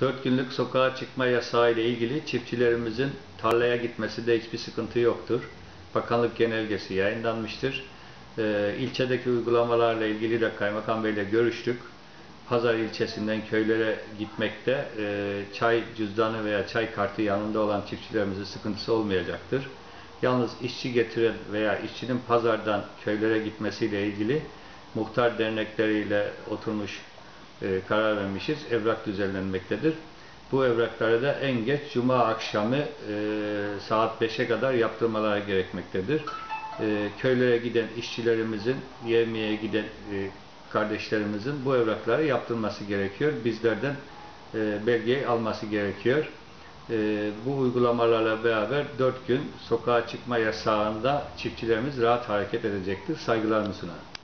Dört günlük sokağa çıkma yasağı ile ilgili çiftçilerimizin tarlaya gitmesinde hiçbir sıkıntı yoktur. Bakanlık genelgesi yayınlanmıştır. Ee, ilçedeki uygulamalarla ilgili de Kaymakam Bey ile görüştük. Pazar ilçesinden köylere gitmekte e, çay cüzdanı veya çay kartı yanında olan çiftçilerimizin sıkıntısı olmayacaktır. Yalnız işçi getiren veya işçinin pazardan köylere gitmesiyle ilgili muhtar dernekleriyle oturmuş e, karar vermişiz. Evrak düzenlenmektedir. Bu evrakları da en geç Cuma akşamı e, saat 5'e kadar yaptırmaları gerekmektedir. E, köylere giden işçilerimizin, yemeğe giden e, kardeşlerimizin bu evrakları yaptırması gerekiyor. Bizlerden e, belgeyi alması gerekiyor. E, bu uygulamalarla beraber 4 gün sokağa çıkma yasağında çiftçilerimiz rahat hareket edecektir. Saygılarımı sunarım.